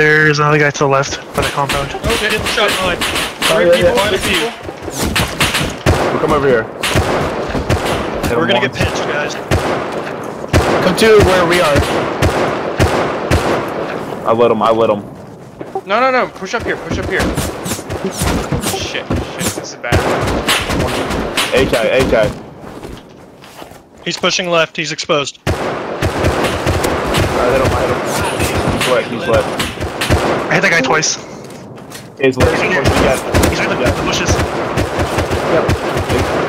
There's another guy to the left by the compound. Oh, getting shot behind. Oh, Three yeah, people, yeah. quite a few. We'll come over here. Hit We're gonna get once. pinched, guys. Come to where we are. I lit him. I lit him. No, no, no. Push up here. Push up here. Shit. Shit. This is bad. AK. AK. He's pushing left. He's exposed. That guy twice. He's lit. He's lit again. He's in the, Yeah. the bushes.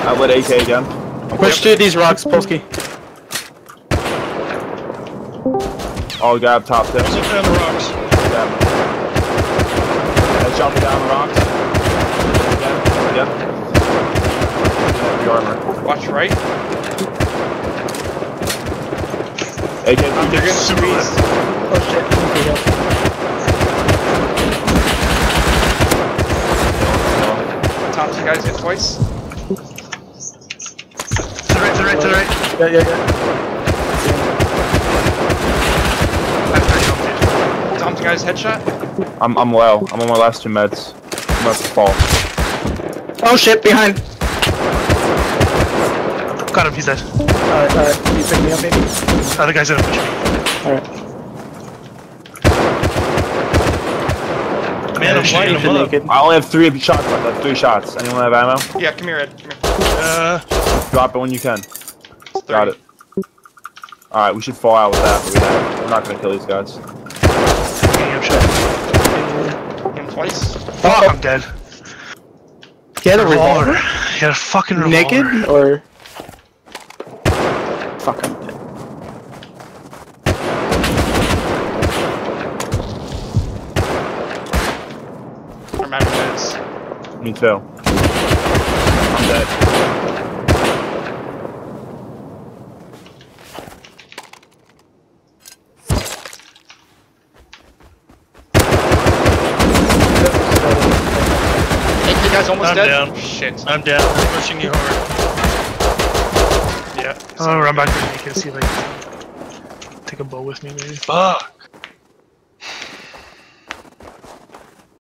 I lit AK again. Push through these rocks, Polsky. I'll grab top tip. He's down the rocks. Grab. Head me down the rocks. Again. Again. Heavy armor. Watch right. AK. They're getting super lit. Oh shit. Okay, yeah. Top two guys hit twice. To the right, to the right, to the right. Yeah, yeah, yeah. That's very complicated. Top two guys headshot. I'm I'm low. I'm on my last two meds. I'm about to fall. Oh shit, behind. Got him, he's dead. Alright, alright. You pick me up, baby? Other guy's gonna push me. Alright. Man, I'm lighting him it up. I only have three shots left. I have three shots. Anyone have ammo? Yeah, come here, Ed. Come here. Uh, Drop it when you can. Three. Got it. Alright, we should fall out with that. but We have. We're not gonna kill these guys. Getting up shot. Hit him twice. Fuck, I'm dead. Get a revolver. He had a fucking revolver. Naked or? Fuck, I'm dead. I'm out of meds. Me too. I'm dead. Hey, guys almost I'm dead? down. Shit. I'm down. I'm pushing you hard. Yeah. Oh, I'm gonna run back to naked and see if I can take a bow with me, maybe. Fuck.